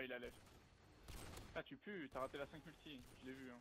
Ah, il a left. Ah, tu pues, t'as raté la 5 multi, je l'ai vu. Hein.